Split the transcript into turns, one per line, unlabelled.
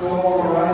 go all